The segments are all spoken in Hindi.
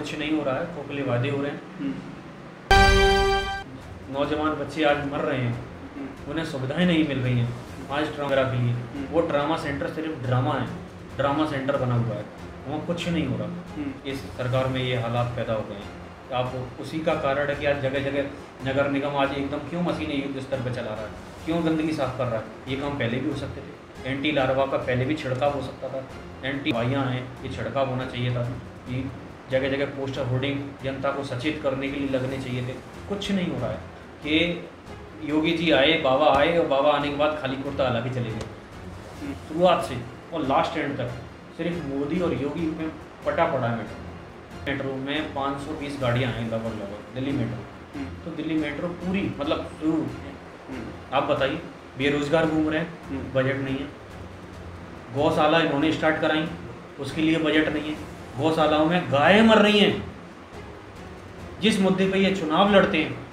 कुछ नहीं हो रहा है खोखले वादे हो रहे हैं। हम्म, नौजवान बच्चे आज मर रहे हैं। हम्म, उन्हें सुविधाएँ नहीं मिल रही हैं आज ड्रामा के लिए। वो ड्रामा सेंटर सिर्फ़ ड्रामा है। ड्रामा सेंटर बना हुआ है। वहाँ कुछ नहीं हो रहा। हम्म, इस सरकार में ये हालात पैदा हो गए हैं। आप उसी का कारण है कि आज जगह जगह नगर निगम आज एकदम क्यों मशीनें युद्ध स्तर पर चला रहा है? क्यों गंदगी साफ़ कर रहा है? ये काम पहले भी हो सकते थे। एंटी लार्वा का पहले भी छिड़काव हो सकता था। एंटी दवाइयाँ हैं ये छिड़काव होना चाहिए था। ये जगह जगह पोस्टर होर्डिंग जनता को सचेत करने के लिए लगने चाहिए थे। कुछ नहीं हो रहा है कि योगी जी आए बाबा आए और बाबा आने के बाद खाली कुर्ता हालाँकि चले गए। हम्म, शुरुआत से और लास्ट एंड तक सिर्फ़ मोदी और योगी में पटा पड़ा है मेट्रो मेट्रो में 520 गाड़ियाँ हैं लगभग लगभग दिल्ली मेट्रो हम्म, तो दिल्ली मेट्रो पूरी मतलब शुरू हम्म, आप बताइए बेरोजगार घूम रहे हैं हम्म, बजट नहीं है। गौशाला इन्होंने स्टार्ट कराई उसके लिए बजट नहीं है। गौशालाओं में गायें मर रही हैं। जिस मुद्दे पे ये चुनाव लड़ते हैं,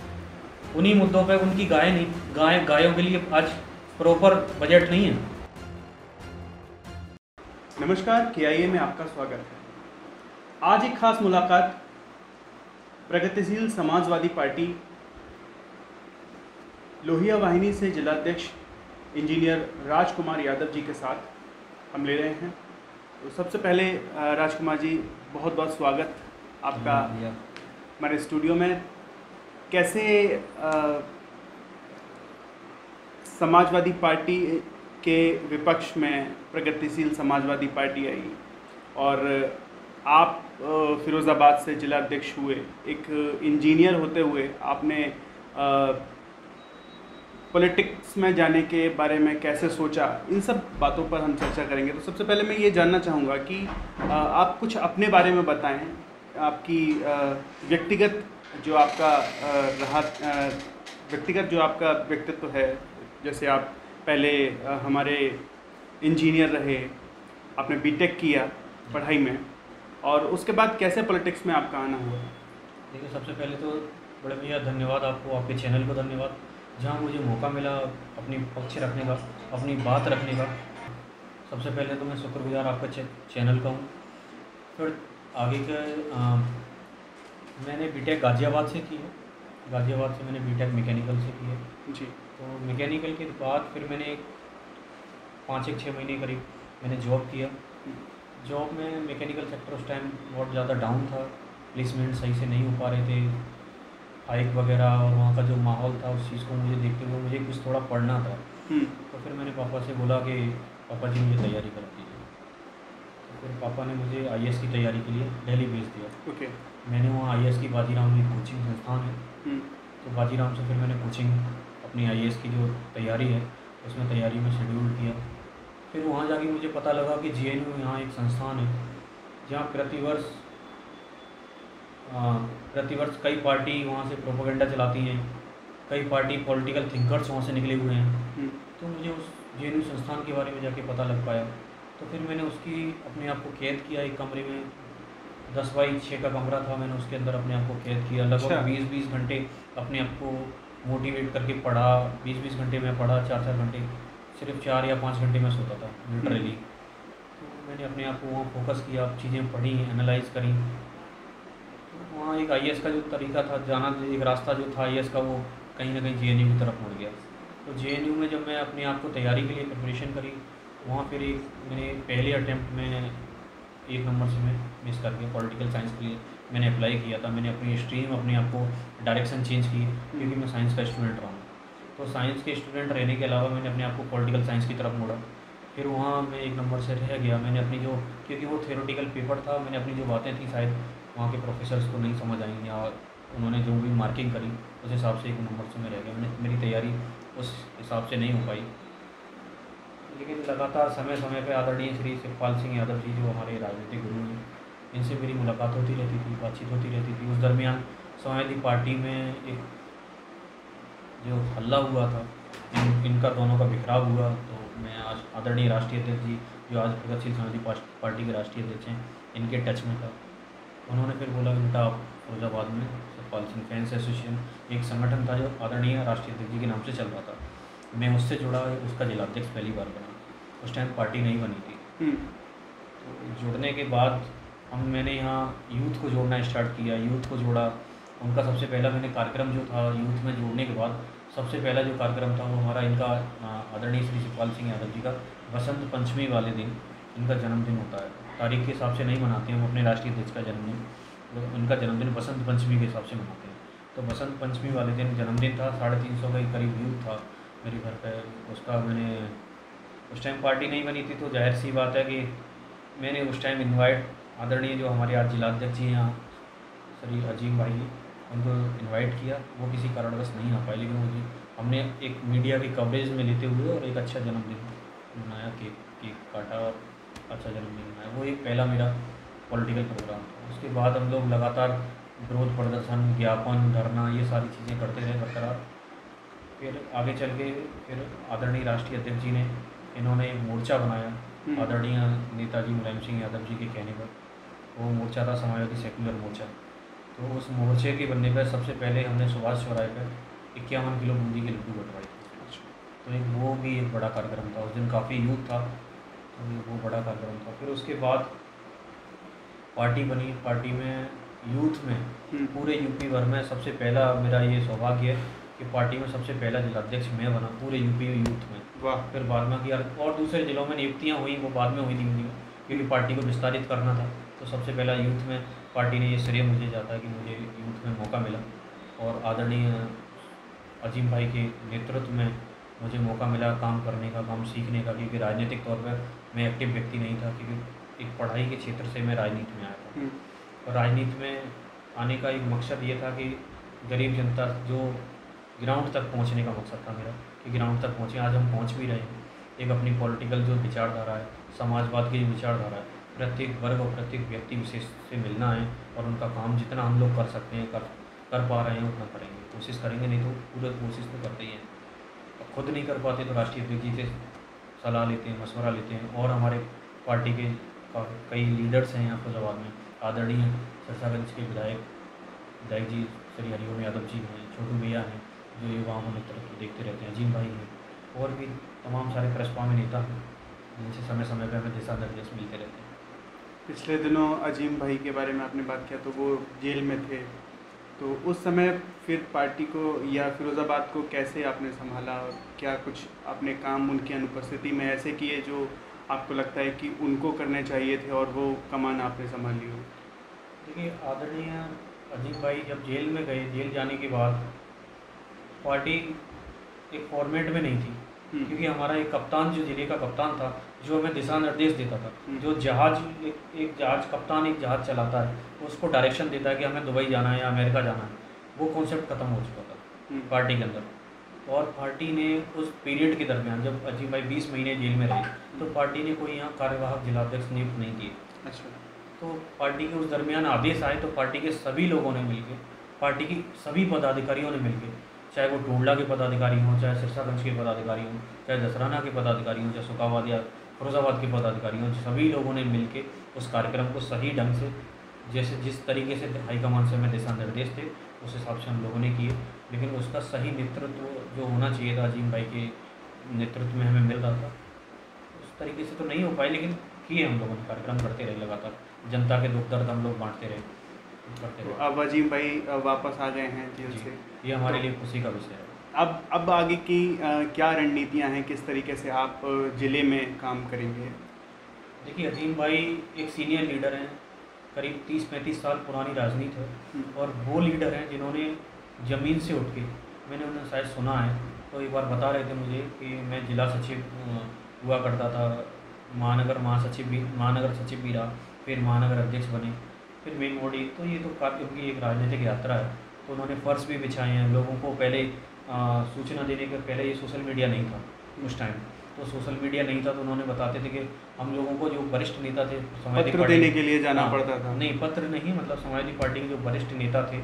उन्हीं मुद्दों पे उनकी गाय नहीं, गाय, गायों के लिए आज प्रॉपर बजट नहीं है। नमस्कार के में आपका स्वागत है। आज एक खास मुलाकात प्रगतिशील समाजवादी पार्टी लोहिया वाहिनी से जिलाध्यक्ष इंजीनियर राजकुमार यादव जी के साथ हम ले रहे हैं। तो सबसे पहले राजकुमार जी बहुत बहुत स्वागत आपका हमारे स्टूडियो में। कैसे अ, समाजवादी पार्टी के विपक्ष में प्रगतिशील समाजवादी पार्टी आई और आप फिरोज़ाबाद से जिला अध्यक्ष हुए एक इंजीनियर होते हुए आपने पॉलिटिक्स में जाने के बारे में कैसे सोचा, इन सब बातों पर हम चर्चा करेंगे। तो सबसे पहले मैं ये जानना चाहूँगा कि आप कुछ अपने बारे में बताएँ, आपकी व्यक्तिगत जो आपका रहा व्यक्तिगत जो आपका व्यक्तित्व है, जैसे आप पहले हमारे इंजीनियर रहे, आपने बीटेक किया पढ़ाई में, और उसके बाद कैसे पॉलिटिक्स में आपका आना हुआ? देखिए, सबसे पहले तो बड़े भैया, धन्यवाद आपको, आपके चैनल को धन्यवाद। जहाँ मुझे मौका मिला अपनी पक्ष रखने का अपनी बात रखने का सबसे पहले तो मैं शुक्रगुजार आपका चे, चैनल का हूँ। फिर आगे के अ, मैंने बीटेक गाज़ियाबाद से की है। गाज़ियाबाद से मैंने बीटेक मैकेनिकल से की है। जी। तो मैकेनिकल के बाद फिर मैंने एक पाँच एक छः महीने करीब मैंने जॉब किया। जॉब में मैकेनिकल सेक्टर उस टाइम बहुत ज़्यादा डाउन था। प्लेसमेंट सही से नहीं हो पा रहे थे। हाइक वगैरह और वहाँ का जो माहौल था उस चीज़ को मुझे देखते हुए मुझे कुछ थोड़ा पढ़ना था। हम्म, तो फिर मैंने पापा से बोला कि पापा जी मुझे तैयारी कर दीजिए। तो फिर पापा ने मुझे आई की तैयारी के लिए दिल्ली भेज दिया। ओके। मैंने वहाँ आई की बाजीराम में कोचिंग संस्थान है। हम्म, तो बाजीराम से फिर मैंने कोचिंग अपनी आईएएस की जो तैयारी है उसमें तैयारी में शेड्यूल किया। फिर वहाँ जाके मुझे पता लगा कि जे यहाँ एक संस्थान है जहाँ प्रतिवर्ष प्रतिवर्ष कई पार्टी वहाँ से प्रोपोगंडा चलाती हैं। कई पार्टी पॉलिटिकल थिंकर्स वहाँ से निकले हुए हैं। हम्म, तो मुझे उस जे संस्थान के बारे में जाके पता लग पाया। तो फिर मैंने उसकी अपने आप को कैद किया एक कमरे में। दस बाई छः का कमरा था मैंने उसके अंदर अपने आप को कैद किया। अच्छा। लगभग बीस बीस घंटे अपने आप को मोटिवेट करके पढ़ा। बीस बीस घंटे में पढ़ा चार चार घंटे। सिर्फ़ चार या पाँच घंटे में सोता था लिटरली तो मैंने अपने आप को वहाँ फोकस किया चीज़ें पढ़ी एनालाइज करी। वहाँ एक आई का जो तरीका था, जाना, एक रास्ता जो था आई का, वो कहीं ना कहीं जेएनयू की तरफ़ मुड़ गया। तो जेएनयू में जब मैं अपने आप को तैयारी के लिए प्रिपरेशन करी, वहाँ फिर एक मैंने पहले अटैम्प्ट में एक नंबर से मैं मिस कर गया पॉलिटिकल साइंस के लिए। मैंने अप्लाई किया था, मैंने अपनी स्ट्रीम अपने आप को डायरेक्शन चेंज की, क्योंकि मैं साइंस का स्टूडेंट रहा हूँ। तो साइंस के स्टूडेंट रहने के अलावा मैंने अपने आप को पॉलिटिकल साइंस की तरफ़ मोड़ा। फिर वहाँ मैं एक नंबर से रह गया। मैंने अपनी जो, क्योंकि वो थेरोटिकल पेपर था, मैंने अपनी जो बातें थी शायद वहाँ के प्रोफेसर्स को नहीं समझ आई या उन्होंने जो भी मार्किंग करी, उस हिसाब से एक नंबर से मैं रह गया मैंने, मेरी तैयारी उस हिसाब से नहीं हो पाई। लेकिन लगातार समय समय पर आदरणीय श्री शिवपाल सिंह यादव जी, जो हमारे राजनीतिक गुरु हैं, इनसे मेरी मुलाकात होती रहती थी, बातचीत होती रहती थी। उस दरमियान समाजवादी पार्टी में एक जो हल्ला हुआ था, इन, इनका दोनों का बिखराव हुआ। तो मैं आज आदरणीय राष्ट्रीय अध्यक्ष जी, जो आज प्रगतिशील समाजवादी पार्टी के राष्ट्रीय अध्यक्ष हैं, इनके टच में था। उन्होंने फिर बोला कि बेटा आप फिरोजाबाद में सतपाल सिंह फैंस एसोसिएशन एक संगठन था जो आदरणीय राष्ट्रीय अध्यक्ष जी के नाम से चल रहा था। मैं उससे जुड़ा उसका जिलाध्यक्ष पहली बार बना। उस टाइम पार्टी नहीं बनी थी। हम्म, तो जुड़ने के बाद हम मैंने यहाँ यूथ को जोड़ना स्टार्ट किया यूथ को जोड़ा। उनका सबसे पहला मैंने कार्यक्रम जो था यूथ में जोड़ने के बाद सबसे पहला जो कार्यक्रम था वो हमारा इनका आदरणीय श्री शिवपाल सिंह यादव जी का बसंत पंचमी वाले दिन। इनका जन्मदिन होता है। तारीख के हिसाब से नहीं मनाते हैं हम अपने राष्ट्रीय अध्यक्ष का जन्मदिन तो इनका जन्मदिन बसंत पंचमी के हिसाब से मनाते हैं। तो बसंत पंचमी वाले दिन जन्मदिन था, साढ़े तीन सौ का करीब यूथ था मेरे घर पर उसका मैंने, उस टाइम पार्टी नहीं बनी थी तो ज़ाहिर सी बात है कि मैंने उस टाइम इन्वाइट आदरणीय जो हमारे आज जिलाध्यक्ष जी यहाँ श्री अजीम भाई उनको इनवाइट किया। वो किसी कारणवश नहीं आ पाए, लेकिन मुझे, हमने एक मीडिया की कवरेज में लेते हुए और एक अच्छा जन्मदिन मनाया, केक केक काटा और अच्छा जन्मदिन मनाया वो एक पहला मेरा पॉलिटिकल प्रोग्राम था। उसके बाद हम लोग लगातार विरोध प्रदर्शन ज्ञापन धरना ये सारी चीज़ें करते रहे बरकरार। फिर आगे चल के फिर आदरणीय राष्ट्रीय अध्यक्ष जी ने इन्होंने एक मोर्चा बनाया। हम्म। आदरणीय नेताजी मुलायम सिंह यादव जी के कहने पर। वो मोर्चा था समाजवादी सेकुलर मोर्चा। तो उस मोर्चे के बनने पर सबसे पहले हमने सुभाष चौराहे पर इक्यावन किलो बूंदी के लड्डू बटवाए। तो एक वो भी एक बड़ा कार्यक्रम था। उस दिन काफ़ी यूथ था। वो बड़ा कार्यक्रम था। फिर उसके बाद पार्टी बनी। पार्टी में यूथ में हम्म। पूरे यूपी भर में सबसे पहला मेरा ये सौभाग्य है कि पार्टी में सबसे पहला जिलाध्यक्ष मैं बना पूरे यूपी यूथ में। वाह। फिर बाद में किया और दूसरे ज़िलों में नियुक्तियाँ हुई वो बाद में हुई थी क्योंकि पार्टी को विस्तारित करना था। तो सबसे पहला यूथ में पार्टी ने ये श्रेय मुझे जाता है कि मुझे यूथ में मौका मिला। और आदरणीय अजीम भाई के नेतृत्व में मुझे मौका मिला काम करने का काम सीखने का क्योंकि राजनीतिक तौर पर मैं एक्टिव व्यक्ति नहीं था क्योंकि एक पढ़ाई के क्षेत्र से मैं राजनीति में आया था। हम्म। और राजनीति में आने का एक मकसद ये था कि गरीब जनता जो ग्राउंड तक पहुँचने का मकसद था मेरा कि ग्राउंड तक पहुँचे आज हम पहुँच भी रहे हैं। एक अपनी पॉलिटिकल जो विचारधारा है समाजवाद की जो विचारधारा है प्रत्येक वर्ग और प्रत्येक व्यक्ति विशेष से मिलना है और उनका काम जितना हम लोग कर सकते हैं कर कर पा रहे हैं उतना करेंगे। कोशिश करेंगे नहीं तो पूरे कोशिश तो करते ही हैं। खुद नहीं कर पाते तो राष्ट्रीय अध्यक्ष जी से सलाह लेते हैं, मशवरा लेते हैं और हमारे पार्टी के कई लीडर्स हैं यहाँ फैजाबाद में। आदरणीय सरसागंज के विधायक विधायक जी, श्री हरिओम यादव जी हैं, छोटू भैया हैं, जो युवाओं में तरक्की देखते रहते हैं, अजीम भाई हैं और भी तमाम सारे प्रस्पा में नेता हैं, जिनसे समय समय पर हमें दिशा निर्देश मिलते रहते हैं। पिछले दिनों अजीम भाई के बारे में आपने बात किया तो वो जेल में थे। तो उस समय फिर पार्टी को या फिरोज़ाबाद को कैसे आपने संभाला और क्या कुछ अपने काम उनकी अनुपस्थिति में ऐसे किए जो आपको लगता है कि उनको करने चाहिए थे और वो कमान आपने संभाली हो देखिए, आदरणीय अजीत भाई, जब जेल में गए, जेल जाने के बाद, पार्टी एक फॉर्मेट में नहीं थी। क्योंकि हमारा एक कप्तान जो ज़िले का कप्तान था जो हमें दिशा निर्देश देता था हम्म। जो जहाज़ एक, एक जहाज़ कप्तान एक जहाज़ चलाता है उसको डायरेक्शन देता है कि हमें दुबई जाना है या अमेरिका जाना है। वो कॉन्सेप्ट खत्म हो चुका था हम्म। पार्टी के अंदर। और पार्टी ने उस पीरियड के दरमियान जब अजीम भाई बीस महीने जेल में रहे तो पार्टी ने कोई यहाँ कार्यवाहक जिलाध्यक्ष नियुक्त नहीं किए। अच्छा। तो पार्टी के उस दरमियान आदेश आए तो पार्टी के सभी लोगों ने मिलकर पार्टी की सभी पदाधिकारियों ने मिलकर चाहे वो टोंडला के पदाधिकारी हों, चाहे सिरसागंज के पदाधिकारी हों, चाहे दसराना के पदाधिकारी हों, चाहे सुखाबाद या फिरोजाबाद के पदाधिकारी हों, सभी लोगों ने मिल उस कार्यक्रम को सही ढंग से, जैसे जिस तरीके से हाईकमान से हमें दिशा निर्देश थे, उस हिसाब से हम लोगों ने किए। लेकिन उसका सही नेतृत्व जो होना चाहिए था, अजीम भाई के नेतृत्व में हमें मिल रहा था, उस तरीके से तो नहीं हो पाए, लेकिन किए हम लोगों ने, कार्यक्रम करते रहे लगातार। जनता के दुख दर्द हम लोग बांटते रहे। तो अब अजीम भाई वापस आ गए हैं जेल से। ये हमारे तो, लिए खुशी का विषय है। अब अब आगे की आ, क्या रणनीतियाँ हैं? किस तरीके से आप ज़िले में काम करेंगे? देखिए अजीम भाई एक सीनियर लीडर हैं। करीब तीस पैंतीस साल पुरानी राजनीति है। हम्म। और वो लीडर हैं जिन्होंने ज़मीन से उठ के मैंने उन्हें शायद सुना है तो एक बार बता रहे थे मुझे कि मैं जिला सचिव हुआ करता था महानगर महासचिव भी महानगर सचिव भी रहा फिर महानगर अध्यक्ष बने। फिर मेन बॉडी तो ये तो काफ़ी उनकी एक राजनीतिक यात्रा है। तो उन्होंने फर्श भी बिछाए हैं लोगों को पहले आ, सूचना देने के पहले ये सोशल मीडिया नहीं था उस टाइम तो सोशल मीडिया नहीं था तो उन्होंने बताते थे कि हम लोगों को जो वरिष्ठ नेता थे समाजवादी पार्टी देने के लिए जाना हाँ, पड़ता था। नहीं पत्र नहीं मतलब समाजवादी पार्टी के जो वरिष्ठ नेता थे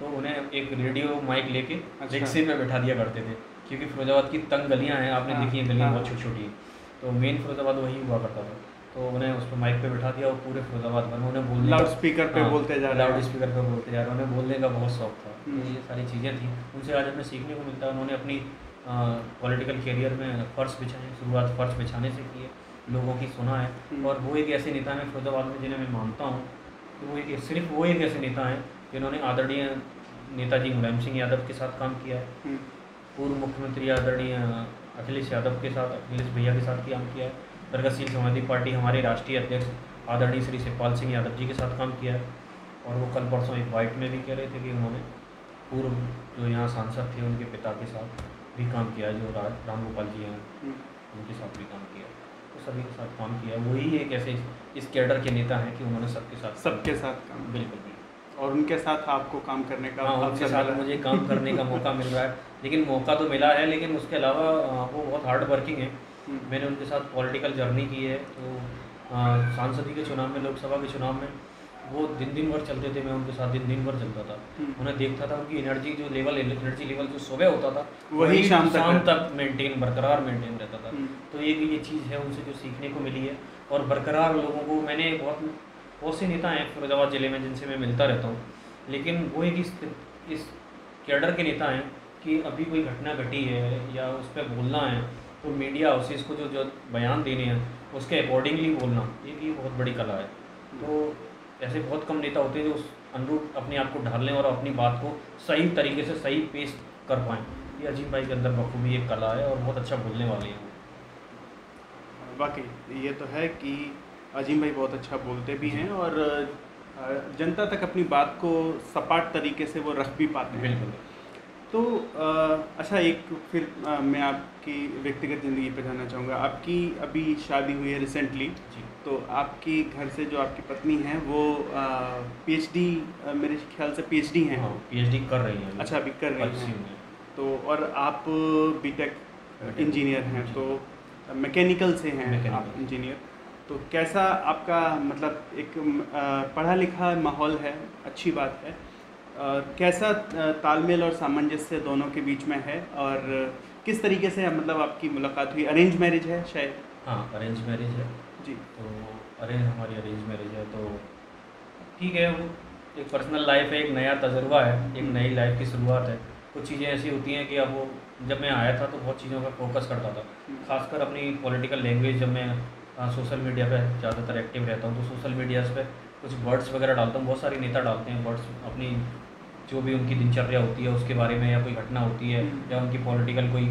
तो उन्हें एक रेडियो माइक लेके अच्छा। रिक्शे में बैठा दिया करते थे क्योंकि फिरोजाबाद की तंग गलियाँ हैं आपने देखी हैं गलियाँ हाँ। बहुत छोटी छोटी तो मेन फिरोजाबाद वही हुआ करता था। तो उन्हें उस पर माइक पे बिठा दिया और पूरे फिरोजाबाद भर में उन्हें बोलने लाउड स्पीकर पे बोलते जा रहे लाउड स्पीकर पे बोलते जा रहे उन्हें बोलने का बहुत शौक था। तो ये सारी चीज़ें थी। उनसे आज हमें सीखने को मिलता है। उन्होंने अपनी पॉलिटिकल कैरियर में फर्श बिछाए शुरुआत फर्श बिछाने से की है। लोगों की सुना है। हम्म। और वो एक ऐसे नेता हैं फिरोजाबाद में जिन्हें मैं मानता हूँ। वो एक सिर्फ़ वो एक ऐसे नेता हैं जिन्होंने आदरणीय नेताजी मुलायम सिंह यादव के साथ काम किया है। हम्म, पूर्व मुख्यमंत्री आदरणीय अखिलेश यादव के साथ अखिलेश भैया के साथ काम किया है। प्रगतिशील समाजवादी पार्टी हमारे राष्ट्रीय अध्यक्ष आदरणीय श्री शिवपाल सिंह यादव जी के साथ काम किया है और वो कल परसों एक वाइट में भी कह रहे थे कि उन्होंने पूर्व जो यहाँ सांसद थे उनके पिता के साथ भी काम किया जो राम गोपाल जी हैं हम्म, उनके साथ भी काम किया है। तो सभी के साथ काम किया है। वही एक ऐसे इस कैडर के नेता हैं कि उन्होंने सबके साथ सबके साथ काम बिल्कुल बिल्कुल। और उनके साथ आपको काम करने का हाँ उनके साथ मुझे काम करने का मौका मिल रहा है। लेकिन मौका तो मिला है लेकिन उसके अलावा वो बहुत हार्ड वर्किंग है। मैंने उनके साथ पॉलिटिकल जर्नी की है तो सांसदी के चुनाव में लोकसभा के चुनाव में वो दिन दिन भर चलते थे मैं उनके साथ दिन दिन भर चलता था। हम्म, उन्हें देखता था उनकी एनर्जी जो लेवल एनर्जी लेवल जो सुबह होता था वही शाम तक शाम तक मेंटेन बरकरार मेंटेन रहता था। हम्म, तो ये ये चीज़ है उनसे जो सीखने को मिली है और बरकरार लोगों को मैंने बहुत बहुत से नेता हैं फिरोजाबाद ज़िले में जिनसे मैं मिलता रहता हूँ लेकिन वो एक इस इस कैडर के नेता हैं कि अभी कोई घटना घटी है या उस पर बोलना है तो मीडिया हाउसेस को जो जो बयान देने हैं उसके अकॉर्डिंगली बोलना ये भी बहुत बड़ी कला है। तो ऐसे बहुत कम नेता होते हैं जो उस अनुरूप अपने आप को ढाल लें और अपनी बात को सही तरीके से सही पेश कर पाएँ। ये अजीम भाई के अंदर बखूबी एक कला है और बहुत अच्छा बोलने वाले हैं। वाकई ये तो है कि अजीम भाई बहुत अच्छा बोलते भी हैं और जनता तक अपनी बात को सपाट तरीके से वो रख भी पाते हैं। बिल्कुल। तो अ, अच्छा एक फिर अ, मैं आपकी व्यक्तिगत ज़िंदगी पर जानना चाहूँगा। आपकी अभी शादी हुई है रिसेंटली जी। तो आपकी घर से जो आपकी पत्नी हैं वो पीएचडी मेरे ख्याल से पीएचडी हैं। हाँ पीएचडी कर रही हैं। अच्छा अभी कर रही हैं। तो और आप बीटेक इंजीनियर हैं तो मैकेनिकल से हैं आप इंजीनियर तो कैसा आपका मतलब एक पढ़ा लिखा माहौल है? अच्छी बात है। कैसा तालमेल और सामंजस्य दोनों के बीच में है? और किस तरीके से मतलब आपकी मुलाकात हुई? अरेंज मैरिज है शायद? हाँ अरेंज मैरिज है। जी। तो अरेंज हमारी अरेंज मैरिज है तो ठीक है वो एक पर्सनल लाइफ है एक नया तजुर्बा है एक नई लाइफ की शुरुआत है। कुछ चीज़ें ऐसी होती हैं कि अब वो जब मैं आया था तो बहुत चीज़ों का फोकस करता था। खासकर अपनी पॉलिटिकल लैंग्वेज जब मैं सोशल मीडिया पे ज़्यादातर एक्टिव रहता हूँ तो सोशल मीडियाज़ पे कुछ वर्ड्स वगैरह डालता हूँ बहुत सारे नेता डालते हैं वर्ड्स अपनी जो भी उनकी दिनचर्या होती है उसके बारे में या कोई घटना होती है हम्म। या उनकी पॉलिटिकल कोई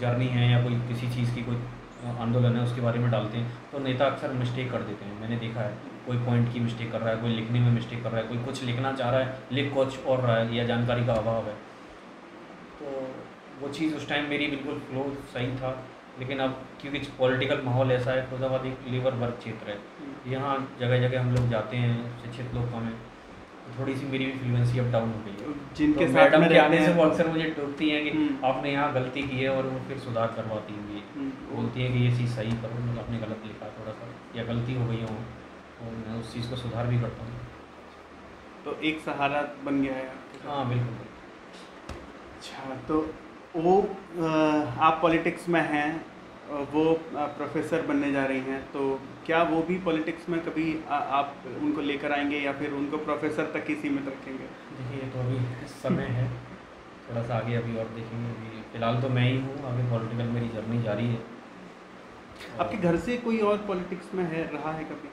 जर्नी है या कोई किसी चीज़ की कोई आंदोलन है उसके बारे में डालते हैं तो नेता अक्सर मिस्टेक कर देते हैं। मैंने देखा है कोई पॉइंट की मिस्टेक कर रहा है कोई लिखने में मिस्टेक कर रहा है कोई कुछ लिखना चाह रहा है लिख कुछ और रहा है या जानकारी का अभाव है। तो वो चीज़ उस टाइम मेरी बिल्कुल फ्लो सही था लेकिन अब क्योंकि पॉलिटिकल माहौल ऐसा है फिरोजाबाद एक लेबर वर्क क्षेत्र है। यहाँ जगह जगह हम लोग जाते हैं शिक्षित लोग हैं तो थोड़ी सी मेरी भी फ्लुएंसी अब डाउन हो गई है। जिनके तो मैडम के आने से वो अक्सर मुझे टोकती हैं कि हम्म। आपने यहाँ गलती की है और वो फिर सुधार करवाती है हम्म, बोलती हैं कि ये चीज़ सही करो मतलब आपने गलत लिखा थोड़ा सा या गलती हो गई हो तो मैं उस चीज़ को सुधार भी करता हूँ। तो एक सहारा बन गया है हाँ बिल्कुल। अच्छा तो वो आप पॉलिटिक्स में हैं वो प्रोफेसर बनने जा रही हैं तो क्या वो भी पॉलिटिक्स में कभी आ, आप उनको लेकर आएँगे या फिर उनको प्रोफेसर तक ही सीमित रखेंगे? देखिए तो अभी समय है थोड़ा सा आगे अभी और देखेंगे अभी फ़िलहाल तो मैं ही हूँ आगे पॉलिटिकल मेरी जर्नी जारी है। आपके घर से कोई और पॉलिटिक्स में है रहा है कभी?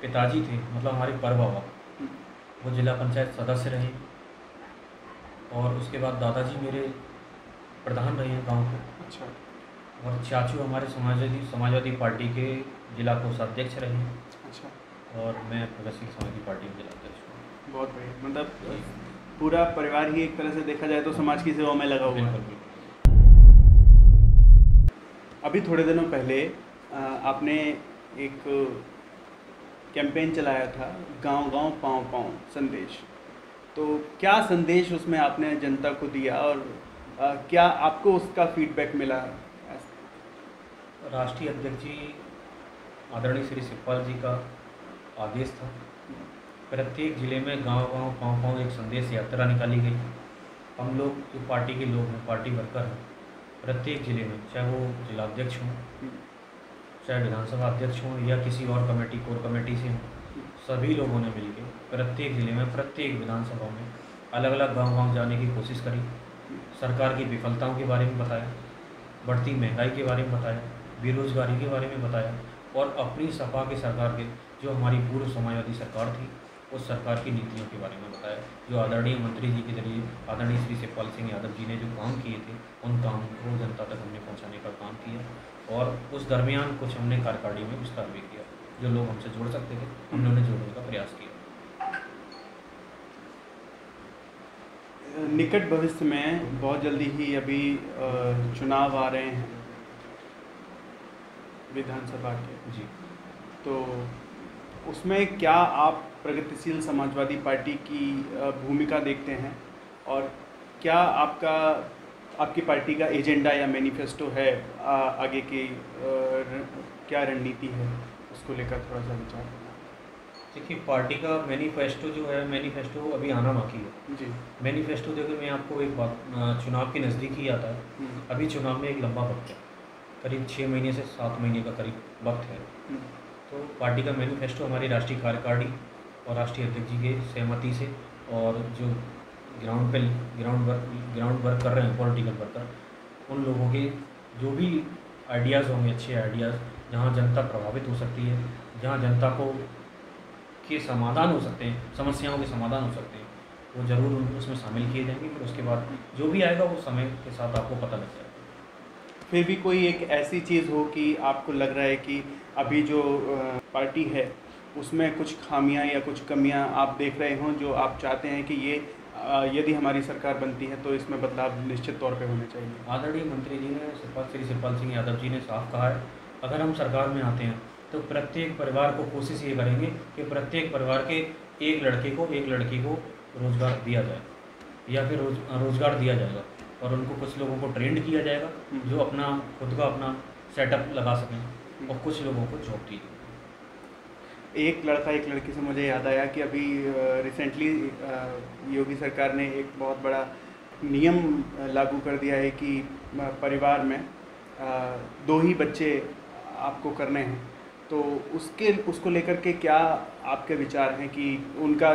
पिताजी थे मतलब हमारे पर बाबा वो जिला पंचायत सदस्य रहे। और उसके बाद दादाजी मेरे प्रधान रहे हैं गाँव के अच्छा। और चाचू हमारे समाजवादी समाजवादी पार्टी के जिला कोषाध्यक्ष रहे हैं। अच्छा। और मैं प्रगतिशील समाजवादी पार्टी के जिला अध्यक्ष हूँ। बहुत बढ़िया। मतलब पूरा परिवार ही एक तरह से देखा जाए तो समाज की सेवा में लगा हुआ है। अभी थोड़े दिनों पहले आपने एक कैंपेन चलाया था गाँव गाँव पाँव पाँव संदेश। तो क्या संदेश उसमें आपने जनता को दिया और क्या आपको उसका फीडबैक मिला? राष्ट्रीय अध्यक्ष जी, आदरणीय श्री शिवपाल जी का आदेश था। प्रत्येक ज़िले में गाँव गाँव पाँव पाँव एक संदेश यात्रा निकाली गई। हम लोग जो पार्टी के लोग हैं, पार्टी वर्कर हैं, प्रत्येक ज़िले में, चाहे वो जिलाध्यक्ष हों, चाहे विधानसभा अध्यक्ष हों या किसी और कमेटी, कोर कमेटी से हों, सभी लोगों ने मिलकर प्रत्येक ज़िले में, प्रत्येक विधानसभा में अलग अलग गाँव गाँव जाने की कोशिश करी। सरकार की विफलताओं के बारे में बताया, बढ़ती महँगाई के बारे में बताया, बेरोजगारी के बारे में बताया और अपनी सपा की सरकार के, जो हमारी पूर्व समाजवादी सरकार थी, उस सरकार की नीतियों के बारे में बताया, जो आदरणीय मंत्री जी के ज़रिए, आदरणीय श्री शिवपाल सिंह यादव जी ने जो काम किए थे, उन काम को जनता तक हमने पहुँचाने का काम किया और उस दरमियान कुछ हमने कार्यकारिणी में विस्तार भी किया, जो लोग हमसे जुड़ सकते थे, हमने उन्हें जोड़ने का प्रयास किया। निकट भविष्य में बहुत जल्दी ही अभी चुनाव आ रहे हैं विधानसभा के। जी। तो उसमें क्या आप प्रगतिशील समाजवादी पार्टी की भूमिका देखते हैं? और क्या आपका आपकी पार्टी का एजेंडा या मैनिफेस्टो है आ, आगे की क्या रणनीति है? उसको लेकर थोड़ा सा विचार। देखिए पार्टी का मैनिफेस्टो जो है मैनिफेस्टो अभी आना बाकी है। जी। मैनिफेस्टो देखिए मैं आपको एक बात चुनाव के नज़दीक ही आता है। हम्म। अभी चुनाव में एक लंबा वक्त है। करीब छः महीने से सात महीने का करीब वक्त है। हम्म। तो पार्टी का मैनिफेस्टो हमारी राष्ट्रीय कार्यकारिणी और राष्ट्रीय अध्यक्ष जी के सहमति से और जो ग्राउंड पे ग्राउंड वर्क ग्राउंड वर्क कर रहे हैं पॉलिटिकल वर्कर उन लोगों के जो भी आइडियाज़ होंगे अच्छे आइडियाज़ जहाँ जनता प्रभावित हो सकती है जहाँ जनता को के समाधान हो सकते हैं समस्याओं के समाधान हो सकते हैं वो ज़रूर उसमें शामिल किए जाएँगे फिर उसके बाद जो भी आएगा वो समय के साथ आपको पता लग जाएगा। फिर भी कोई एक ऐसी चीज़ हो कि आपको लग रहा है कि अभी जो पार्टी है उसमें कुछ खामियाँ या कुछ कमियाँ आप देख रहे हों जो आप चाहते हैं कि ये यदि हमारी सरकार बनती है तो इसमें बदलाव निश्चित तौर पे होने चाहिए। आदरणीय मंत्री जी ने श्री शिवपाल सिंह यादव जी ने साफ़ कहा है अगर हम सरकार में आते हैं तो प्रत्येक परिवार को कोशिश ये करेंगे कि प्रत्येक परिवार के एक लड़के को एक लड़की को रोज़गार दिया जाए या फिर रोज रोज़गार दिया जाएगा और उनको कुछ लोगों को ट्रेंड किया जाएगा हम्म। जो अपना खुद का अपना सेटअप लगा सकें और कुछ लोगों को जॉब दी एक लड़का एक लड़की से मुझे याद आया कि अभी रिसेंटली योगी सरकार ने एक बहुत बड़ा नियम लागू कर दिया है कि परिवार में दो ही बच्चे आपको करने हैं। तो उसके उसको लेकर के क्या आपके विचार हैं कि उनका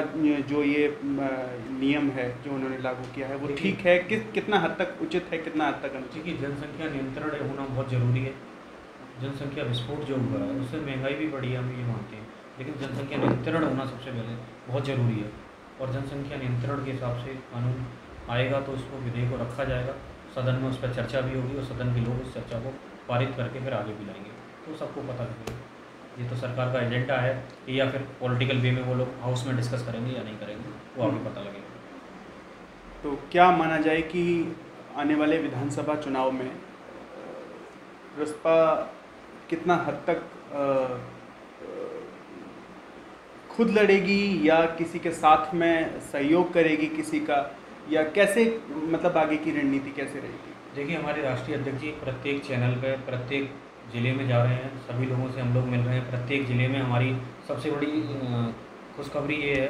जो ये नियम है जो उन्होंने लागू किया है वो ठीक है? किस कितना हद तक उचित है कितना हद तक अनुचित? कि जनसंख्या नियंत्रण होना बहुत ज़रूरी है। जनसंख्या विस्फोट जो हुआ है उससे महँगाई भी बढ़ी है हम ये मानते हैं। लेकिन जनसंख्या नियंत्रण होना सबसे पहले बहुत ज़रूरी है। और जनसंख्या नियंत्रण के हिसाब से कानून आएगा तो उसको विधेयक को रखा जाएगा। सदन में उस पर चर्चा भी होगी और सदन के लोग उस चर्चा को पारित करके फिर आगे भी लाएँगे। तो सबको पता लगेगा। ये तो सरकार का एजेंडा है या फिर पॉलिटिकल वे में वो लोग हाउस में डिस्कस करेंगे या नहीं करेंगे वो आगे पता लगेगा। तो क्या माना जाए कि आने वाले विधानसभा चुनाव में रसपा कितना हद तक खुद लड़ेगी या किसी के साथ में सहयोग करेगी किसी का या कैसे मतलब आगे की रणनीति कैसे रहेगी? देखिए हमारे राष्ट्रीय अध्यक्ष जी प्रत्येक चैनल पे प्रत्येक ज़िले में जा रहे हैं सभी लोगों से हम लोग मिल रहे हैं। प्रत्येक ज़िले में हमारी सबसे बड़ी खुशखबरी ये है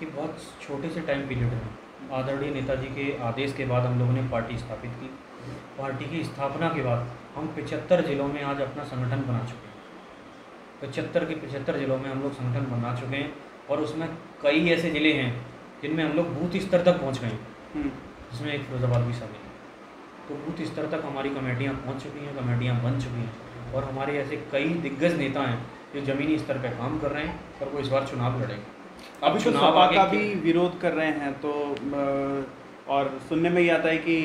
कि बहुत छोटे से टाइम पीरियड में आदरणीय नेताजी के आदेश के बाद हम लोगों ने पार्टी स्थापित की। पार्टी की स्थापना के बाद हम पिचहत्तर ज़िलों में आज अपना संगठन बना चुके हैं। पचहत्तर के पचहत्तर ज़िलों में हम लोग संगठन बना चुके हैं और उसमें कई ऐसे ज़िले हैं जिनमें हम लोग बूथ स्तर तक पहुँच गए हम्म। जिसमें एक फिरोजाबाद भी शामिल है। तो बूथ स्तर तक हमारी कमेटियाँ पहुँच चुकी हैं कमेटियाँ बन चुकी हैं। और हमारे ऐसे कई दिग्गज नेता हैं जो ज़मीनी स्तर पर काम कर रहे हैं और वो इस बार चुनाव लड़ेंगे। अब तो चुनाव आगे का भी विरोध कर रहे हैं तो और सुनने में ही आता है कि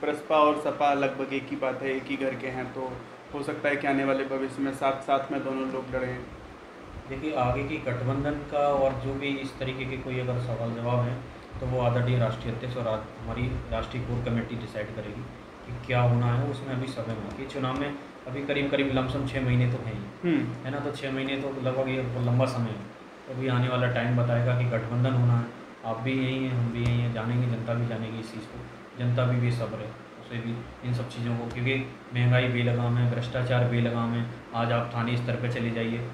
प्रसपा और सपा लगभग एक ही बात है एक ही घर के हैं तो हो सकता है कि आने वाले भविष्य में साथ साथ में दोनों लोग लड़ें। देखिए आगे की गठबंधन का और जो भी इस तरीके के कोई अगर सवाल जवाब हैं तो वो आदरणीय राष्ट्रीय अध्यक्ष और हमारी राष्ट्रीय कोर कमेटी डिसाइड करेगी। कि क्या होना है उसमें अभी समय बाकी चुनाव में अभी करीब करीब लमसम छः महीने तो हैं ही। हम्म। है ना? तो छः महीने तो लगभग ये लंबा समय है। तो अभी आने वाला टाइम बताएगा कि गठबंधन होना है। आप भी यहीं हैं हम भी यहीं हैं जानेंगे जनता भी जानेगी इस चीज़ को। जनता भी बेसब्र है उसे भी इन सब चीज़ों को। क्योंकि महँगाई बेलगाम है भ्रष्टाचार बेलगाम है। आज आप थाने स्तर पर चले जाइए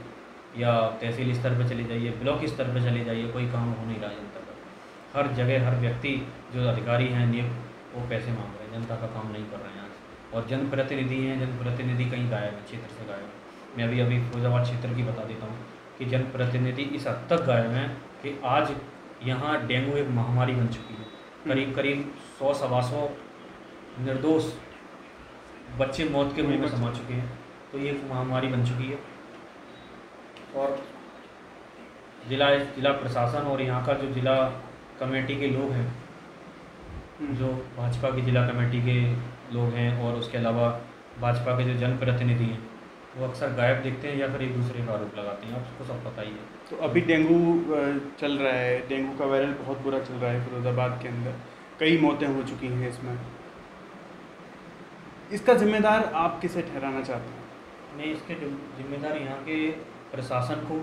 या तहसील स्तर पर चले जाइए ब्लॉक स्तर पर चले जाइए कोई काम हो नहीं रहा जनता का हर जगह हर व्यक्ति जो अधिकारी हैं नियुक्त वो पैसे मांग जनता का काम नहीं कर रहे हैं आज और जनप्रतिनिधि हैं, जनप्रतिनिधि कहीं गायब है, क्षेत्र से गायब है मैं अभी अभी फिरोजाबाद क्षेत्र की बता देता हूँ कि जनप्रतिनिधि इस हद तक गायब हैं कि आज यहाँ डेंगू एक महामारी बन चुकी है। करीब करीब सौ सवा सौ निर्दोष बच्चे मौत के मुँह में समा चुके हैं तो ये महामारी बन चुकी है और जिला जिला प्रशासन और यहाँ का जो जिला कमेटी के लोग हैं। जो भाजपा की जिला कमेटी के लोग हैं और उसके अलावा भाजपा के जो जनप्रतिनिधि हैं वो अक्सर गायब दिखते हैं या फिर एक दूसरे का आरोप लगाते हैं? आपको सब पता ही है। तो अभी डेंगू चल रहा है डेंगू का वायरल बहुत बुरा चल रहा है फिरोज़ाबाद के अंदर। कई मौतें हो चुकी हैं इसमें। इसका जिम्मेदार आप किसे ठहराना चाहते हैं? मैं इसके जिम्मेदार यहाँ के प्रशासन को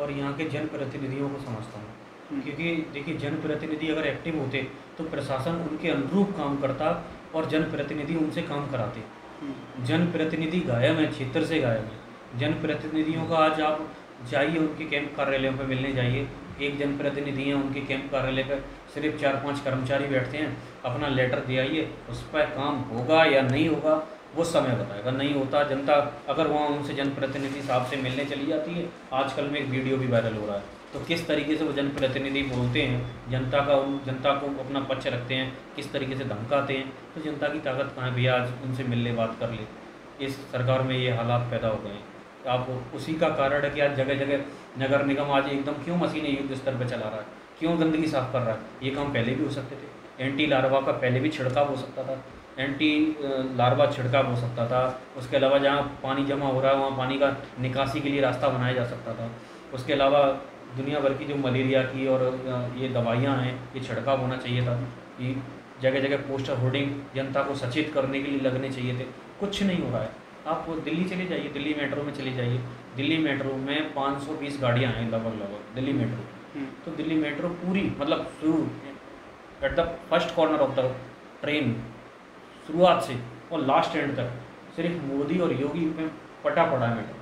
और यहाँ के जनप्रतिनिधियों को समझता हूँ। हम्म। क्योंकि देखिए जनप्रतिनिधि अगर एक्टिव होते तो प्रशासन उनके अनुरूप काम करता और जनप्रतिनिधि उनसे काम कराते। हम्म, जनप्रतिनिधि गायब है क्षेत्र से गायब है। जनप्रतिनिधियों का आज आप जाइए उनके कैंप कार्यालयों पर मिलने जाइए। एक जनप्रतिनिधि हैं उनके कैंप कार्यालय पर सिर्फ़ चार पाँच कर्मचारी बैठते हैं। अपना लेटर दे आइए उस पर काम होगा या नहीं होगा वो समय बताएगा। नहीं होता जनता अगर वहाँ उनसे जनप्रतिनिधि साहब से मिलने चली जाती है। आजकल में एक वीडियो भी वायरल हो रहा है। तो किस तरीके से वो जनप्रतिनिधि बोलते हैं, जनता का उन, जनता को अपना पक्ष रखते हैं, किस तरीके से धमकाते हैं तो जनता की ताकत कहाँ भैया? आज उनसे मिलने बात कर ले। इस सरकार में ये हालात पैदा हो गए हैं। आप उसी का कारण है कि आज जगह जगह नगर निगम आज एकदम क्यों मशीनें युद्ध स्तर पर चला रहा है? क्यों गंदगी साफ़ कर रहा है? ये काम पहले भी हो सकते थे। एंटी लार्वा का पहले भी छिड़काव हो सकता था। एंटी लार्वा छिड़काव हो सकता था। उसके अलावा जहाँ पानी जमा हो रहा है, वहाँ पानी का निकासी के लिए रास्ता बनाया जा सकता था। उसके अलावा दुनिया भर की जो मलेरिया की और ये दवाइयाँ हैं ये छिड़काव होना चाहिए था कि जगह जगह पोस्टर होर्डिंग जनता को सचेत करने के लिए लगने चाहिए थे। कुछ नहीं हो रहा है। आप दिल्ली चले जाइए दिल्ली मेट्रो में चले जाइए। दिल्ली मेट्रो में 520 गाड़ियाँ हैं लगभग लगभग दिल्ली मेट्रो। हम्म, तो दिल्ली मेट्रो पूरी मतलब शुरू at the first corner of the train शुरुआत से और लास्ट एंड तक सिर्फ़ मोदी और योगी में पटा पड़ा है मेट्रो।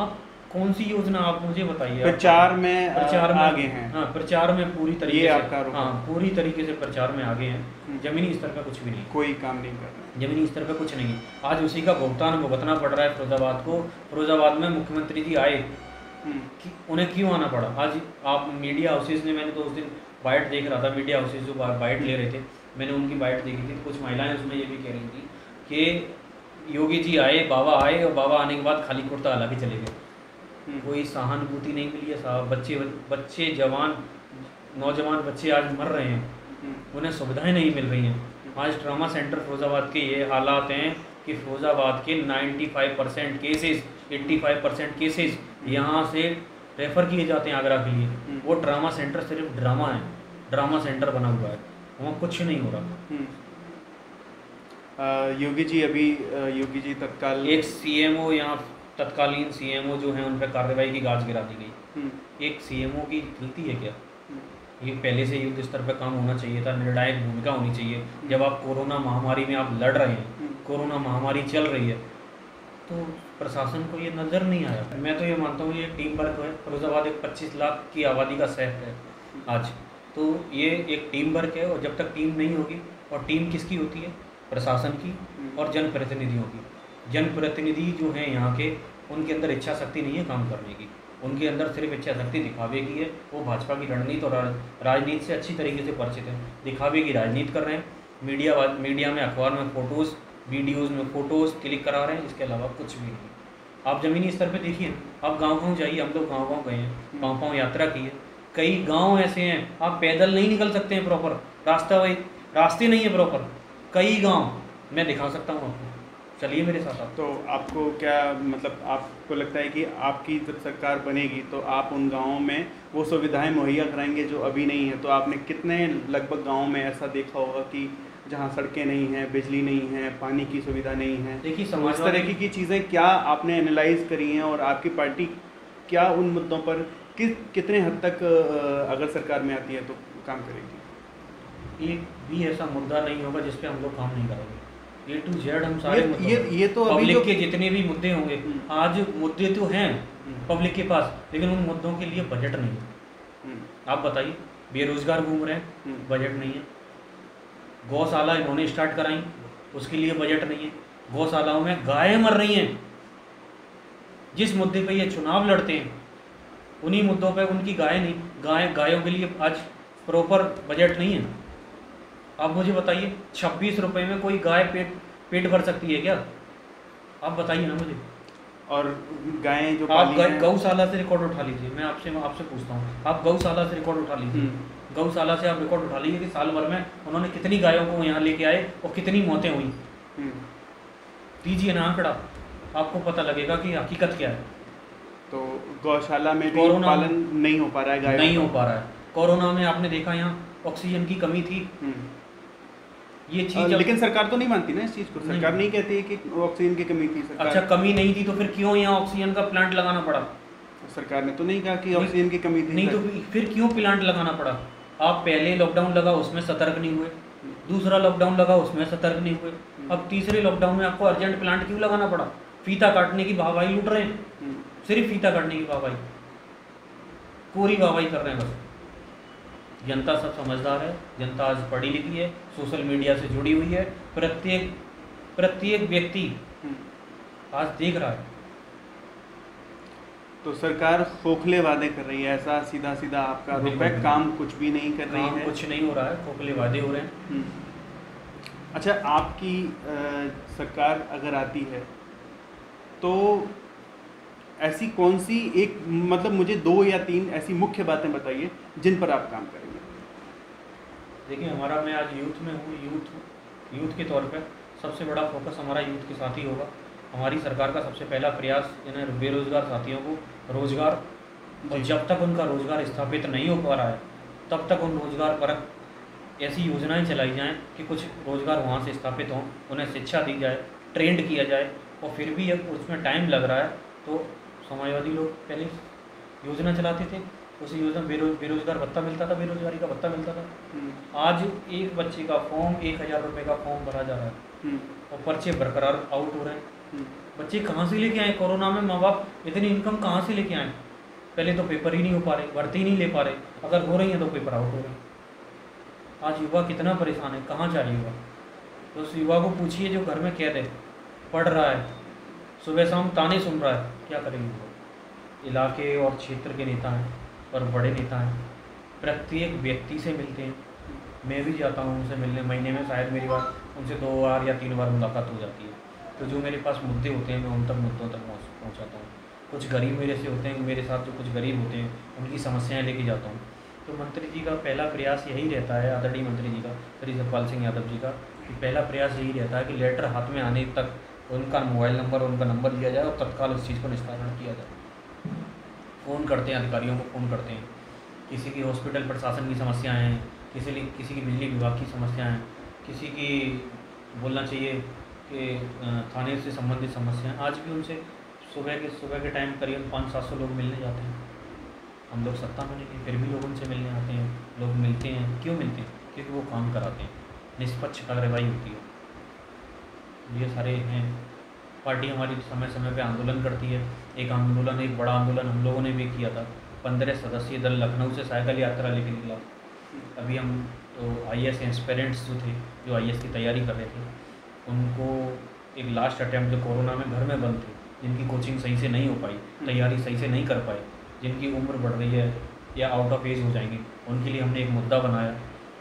आप कौन सी योजना आप मुझे बताइए प्रचार में प्रचार में आगे हैं। हाँ प्रचार में पूरी तरीके ये से आपका हाँ पूरी तरीके से प्रचार में आगे हैं। हम्म। जमीनी स्तर का कुछ भी नहीं। कोई काम नहीं कर रहे। जमीनी स्तर पर कुछ नहीं। आज उसी का भुगतान भुगतना पड़ रहा है फिरोजाबाद को। फिरोजाबाद में मुख्यमंत्री जी आए। हम्म, कि उन्हें क्यों आना पड़ा? आज आप मीडिया हाउसेज ने मैंने तो उस दिन बाइट देख रहा था मीडिया हाउसेज जो बाइट ले रहे थे मैंने उनकी बाइट देखी थी। कुछ महिलाएँ उसमें ये भी कह रही थी कि योगी जी आए बाबा आए और बाबा आने के बाद खाली कुर्ता हालाँकि चले गए। कोई सहानुभूति नहीं मिली है साहब बच्चे बच्चे जवान नौजवान बच्चे आज मर रहे हैं। हम्म, उन्हें सुविधाएँ नहीं मिल रही हैं। आज ट्रामा सेंटर फिरोजाबाद के ये हालात हैं कि फिरोजाबाद के 95 परसेंट केसेस 85 परसेंट केसेस यहाँ से रेफ़र किए जाते हैं आगरा के लिए। वो ट्रामा सेंटर सिर्फ़ ड्रामा है। ड्रामा सेंटर बना हुआ है। वहाँ कुछ नहीं हो रहा। हम्म। योगी जी अभी योगी जी तत्काल एक सी सीएमओ यहाँ तत्कालीन सीएमओ जो हैं उन पर कार्रवाई की गाज गिरा दी गई। हम्म, एक सीएमओ की गलती है क्या? हम्म, ये पहले से युद्ध स्तर पर काम होना चाहिए था निर्णायक भूमिका होनी चाहिए। जब आप कोरोना महामारी में आप लड़ रहे हैं हम्म, कोरोना महामारी चल रही है तो प्रशासन को ये नज़र नहीं आया। मैं तो ये मानता हूँ ये टीम वर्क है। फिरोजाबाद एक 25 लाख की आबादी का शहर है आज। तो ये एक टीम वर्क है और जब तक टीम नहीं होगी और टीम किसकी होती है? प्रशासन की और जनप्रतिनिधियों की। जनप्रतिनिधि जो हैं यहाँ के, उनके अंदर इच्छा शक्ति नहीं है काम करने की। उनके अंदर सिर्फ़ इच्छा शक्ति दिखावे की है। वो भाजपा की रणनीति और राजनीति से अच्छी तरीके से परिचित है। दिखावे की राजनीति कर रहे हैं। मीडिया मीडिया में अखबार में फ़ोटोज़, वीडियोज़ में फ़ोटोज़ क्लिक करा रहे हैं। इसके अलावा कुछ भी नहीं। आप ज़मीनी स्तर पे देखिए, आप गाँव गाँव जाइए। हम लोग गाँव गाँव गए हैं गाँव गाँव यात्रा की है। कई गाँव ऐसे हैं, आप पैदल नहीं निकल सकते हैं प्रॉपर। रास्ता वही, रास्ते नहीं है प्रॉपर। कई गाँव, मैं दिखा सकता हूँ आपको। चलिए मेरे साथ आप। तो आपको क्या मतलब आपको लगता है कि आपकी जब सरकार बनेगी तो आप उन गाँवों में वो सुविधाएँ मुहैया कराएँगे जो अभी नहीं है? तो आपने कितने लगभग गाँव में ऐसा देखा होगा कि जहाँ सड़कें नहीं हैं बिजली नहीं है पानी की सुविधा नहीं है? देखिए तो इस तरह की चीज़ें क्या आपने एनालाइज करी हैं और आपकी पार्टी क्या उन मुद्दों पर किस कितने हद तक अगर सरकार में आती है तो काम करेगी? एक भी ऐसा मुद्दा नहीं होगा जिस पे हम लोग काम नहीं करेंगे। ए टू जेड हम सारे ये मुद्दों ये ये तो अभी पब्लिक जो के जितने भी मुद्दे होंगे हम्म। आज मुद्दे तो हैं हम्म, पब्लिक के पास लेकिन उन मुद्दों के लिए बजट नहीं है। हम्म, आप बताइए बेरोजगार घूम रहे हैं हम्म, बजट नहीं है। गौशाला इन्होंने स्टार्ट कराई उसके लिए बजट नहीं है। गौशालाओं में गायें मर रही हैं। जिस मुद्दे पे ये चुनाव लड़ते हैं उन्हीं मुद्दों पे उनकी गायें नहीं गाय गायों के लिए आज प्रॉपर बजट नहीं है। आप मुझे बताइए छब्बीस रुपये में कोई गाय पेट पेट भर सकती है क्या? आप बताइए ना मुझे। और गायें जो आप गौशाला से रिकॉर्ड उठा लीजिए मैं आपसे आपसे पूछता हूँ। आप गौशाला से रिकॉर्ड उठा लीजिए। हम्म, गौशाला से आप रिकॉर्ड उठा लीजिए कि साल भर में उन्होंने कितनी गायों को यहाँ लेके आए और कितनी मौतें हुई। हम्म। दीजिए ना आंकड़ा आपको पता लगेगा कि हकीकत क्या है। तो गौशाला में भी कोरोना- पालन नहीं हो पा रहा है नहीं हो पा रहा है। कोरोना में आपने देखा यहाँ ऑक्सीजन की कमी थी। हम्म। ये चीज़ लेकिन सरकार तो नहीं मानती ना इस चीज़ को। सरकार नहीं। कहती है कि ऑक्सीजन की कमी थी सरकार अच्छा कमी नहीं थी तो फिर क्यों यहाँ ऑक्सीजन का प्लांट लगाना पड़ा? सरकार ने तो नहीं कहा कि ऑक्सीजन की कमी थी नहीं तो फिर क्यों प्लांट लगाना पड़ा? आप पहले लॉकडाउन लगा उसमें सतर्क नहीं हुए। दूसरा लॉकडाउन लगा उसमें सतर्क नहीं हुए। अब तीसरे लॉकडाउन में आपको अर्जेंट प्लांट क्यों लगाना पड़ा? फीता काटने की वाहवाही लूट रहे हैं। हम्म, सिर्फ़ फीता काटने की वाहवाही। पूरी वाहवाही कर रहे हैं बस। जनता सब समझदार है जनता आज पढ़ी लिखी है सोशल मीडिया से जुड़ी हुई है प्रत्येक प्रत्येक व्यक्ति हम्म। आज देख रहा है। तो सरकार खोखले वादे कर रही है ऐसा सीधा सीधा आपका आरोप है काम कुछ भी नहीं कर रही है। कुछ नहीं हो रहा है खोखले वादे हो रहे हैं। हम्म। अच्छा आपकी अ, सरकार अगर आती है तो ऐसी कौन सी एक मतलब मुझे दो या तीन ऐसी मुख्य बातें बताइए जिन पर आप काम करेंगे? देखिए हमारा मैं आज यूथ में हूँ यूथ यूथ के तौर पर सबसे बड़ा फोकस हमारा यूथ के साथ ही होगा। हमारी सरकार का सबसे पहला प्रयास इन्हें बेरोजगार साथियों को रोज़गार और जब तक उनका रोज़गार स्थापित नहीं हो पा रहा है तब तक उन रोज़गार परक ऐसी योजनाएँ चलाई जाएँ कि कुछ रोज़गार वहाँ से स्थापित हों उन्हें शिक्षा दी जाए ट्रेंड किया जाए और फिर भी अगर उसमें टाइम लग रहा है तो समाजवादी लोग पहले योजना चलाते थे उस योजना बेरोज बेरोजगार भत्ता मिलता था बेरोजगारी का भत्ता मिलता था। हम्म, आज एक बच्चे का फॉर्म एक हज़ार रुपये का फॉर्म भरा जा रहा है। हम्म, और पर्चे बरकरार आउट हो रहे हैं। हम्म, बच्चे कहाँ से लेके आए? कोरोना में माँ बाप इतनी इनकम कहाँ से लेके आए? पहले तो पेपर ही नहीं हो पा रहे भर्ती ही नहीं ले पा रहे। अगर हो रही हैं तो पेपर आउट हो रहे हैं। आज युवा कितना परेशान है कहाँ जा रही युवा? तो उस युवा को पूछिए जो घर में कैद है पढ़ रहा है सुबह शाम ताने सुन रहा है क्या करेंगे वो? इलाके और क्षेत्र के नेता हैं। और बड़े नेता हैं। प्रत्येक व्यक्ति से मिलते हैं। मैं भी जाता हूँ उनसे मिलने। महीने में शायद मेरी बार उनसे दो बार या तीन बार मुलाकात हो जाती है। तो जो मेरे पास मुद्दे होते हैं, मैं उन तक मुद्दों तक पहुँच, पहुँचाता हूँ। कुछ गरीब मेरे से होते हैं, मेरे साथ जो कुछ गरीब होते हैं, उनकी समस्याएँ लेके जाता हूँ। तो मंत्री जी का पहला प्रयास यही रहता है, आदरणीय मंत्री जी का, श्री सतपाल सिंह यादव जी का, कि पहला प्रयास यही रहता है कि लेटर हाथ में आने तक उनका मोबाइल नंबर उनका नंबर लिया जाए और तत्काल उस चीज़ को निस्तारण किया जाए। फ़ोन करते हैं, अधिकारियों को फ़ोन करते हैं। किसी की हॉस्पिटल प्रशासन की समस्याएँ हैं, किसी किसी की बिजली विभाग की समस्याएँ हैं, किसी की बोलना चाहिए कि थाने से संबंधित समस्याएँ। आज भी उनसे सुबह के सुबह के टाइम करीबन पाँच सात सौ लोग मिलने जाते हैं। हम लोग सत्ता में नहीं फिर भी लोग उनसे मिलने आते हैं। लोग मिलते हैं। क्यों मिलते हैं? क्योंकि वो काम कराते हैं। निष्पक्ष कार्रवाई होती है। ये सारे हैं। पार्टी हमारी समय समय पे आंदोलन करती है। एक आंदोलन, एक बड़ा आंदोलन हम लोगों ने भी किया था। पंद्रह सदस्यीय दल लखनऊ से साइकिल यात्रा लेके निकला। अभी हम तो आई एस एस्पेरेंट्स जो थे, जो आई की तैयारी कर रहे थे, उनको एक लास्ट अटैम्प्ट जो कोरोना में घर में बंद थे, जिनकी कोचिंग सही से नहीं हो पाई, तैयारी सही से नहीं कर पाई जिनकी उम्र बढ़ रही है या आउट ऑफ़ एज हो जाएँगे, उनके लिए हमने एक मुद्दा बनाया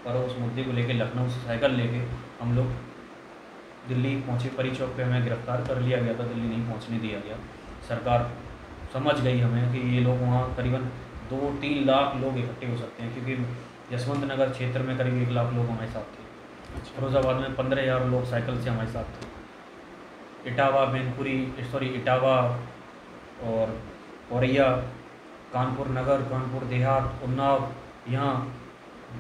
और उस मुद्दे को लेकर लखनऊ से साइकिल लेके हम लोग दिल्ली पहुँचे। परी चौक पर हमें गिरफ़्तार कर लिया गया था, दिल्ली नहीं पहुँचने दिया गया। सरकार समझ गई हमें कि ये लोग वहाँ करीबन दो तीन लाख लोग इकट्ठे हो सकते हैं क्योंकि यशवंत नगर क्षेत्र में करीब एक लाख लोग हमारे साथ थे। अच्छा। फिरोजाबाद में पंद्रह हज़ार लोग साइकिल से हमारे साथ थे। इटावा मैनपुरी सॉरी इटावा और औरैया कानपुर नगर कानपुर देहात उन्नाव यहाँ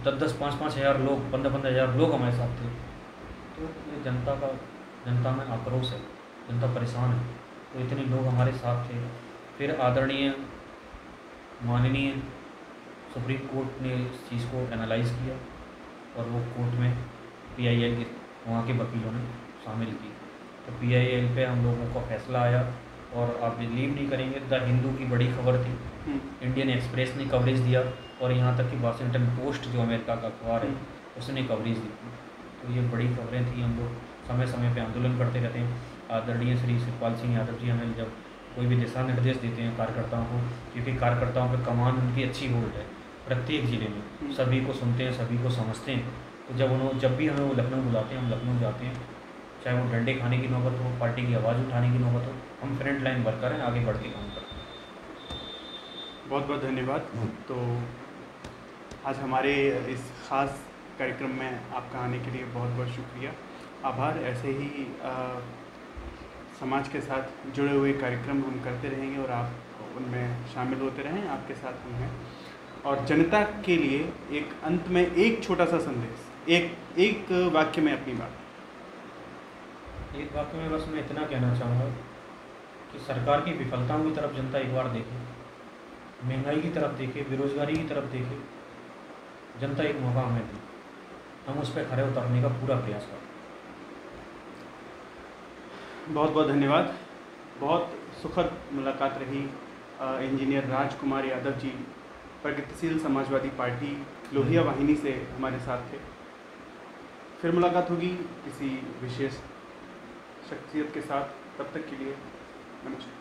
दस दस पाँच पाँच हज़ार लोग पंद्रह पंद्रह हज़ार लोग हमारे साथ थे। तो ये जनता का जनता में आक्रोश है जनता परेशान है। तो इतने लोग हमारे साथ थे। फिर आदरणीय माननीय सुप्रीम कोर्ट ने इस चीज़ को एनालाइज किया और वो कोर्ट में पीआईएल के वहाँ के वकीलों ने शामिल की। तो पीआईएल पे हम लोगों का फैसला आया और आप बिलीव नहीं करेंगे द हिंदू की बड़ी खबर थी। हम्म, इंडियन एक्सप्रेस ने कवरेज दिया और यहाँ तक कि वाशिंगटन पोस्ट जो अमेरिका का अखबार है उसने कवरेज दी। तो ये बड़ी खबरें थी हम लोग समय समय पे आंदोलन करते रहते हैं। आदरणीय श्री शिवपाल सिंह यादव जी हमें जब कोई भी दिशा निर्देश देते हैं कार्यकर्ताओं को क्योंकि कार्यकर्ताओं पे कमान उनकी अच्छी होल्ड है प्रत्येक ज़िले में। सभी को सुनते हैं सभी को समझते हैं। तो जब उन्होंने जब भी हमें वो लखनऊ बुलाते हैं हम लखनऊ जाते हैं चाहे वो डंडे खाने की नौबत हो पार्टी की आवाज़ उठाने की नौबत हो हम फ्रंट लाइन वर्कर हैं आगे बढ़ के काम करते हैं। बहुत बहुत धन्यवाद। तो आज हमारे इस ख़ास कार्यक्रम में आपका आने के लिए बहुत बहुत शुक्रिया। आभार ऐसे ही आ, समाज के साथ जुड़े हुए कार्यक्रम हम करते रहेंगे और आप उनमें शामिल होते रहें, आपके साथ हम हैं। और जनता के लिए एक अंत में एक छोटा सा संदेश, एक एक वाक्य में अपनी बात। एक वाक्य में बस मैं इतना कहना चाहूँगा कि सरकार की विफलताओं की तरफ़ जनता एक बार देखे, महँगाई की तरफ़ देखे, बेरोजगारी की तरफ़ देखे, जनता एक मौका हमें दी। हम उस पर खड़े उतरने का पूरा प्रयास करें। बहुत बहुत धन्यवाद। बहुत सुखद मुलाकात रही इंजीनियर राजकुमार यादव जी, प्रगतिशील समाजवादी पार्टी, लोहिया वाहिनी से हमारे साथ थे। फिर मुलाकात होगी किसी विशेष शख्सियत के साथ। तब तक के लिए नमस्कार।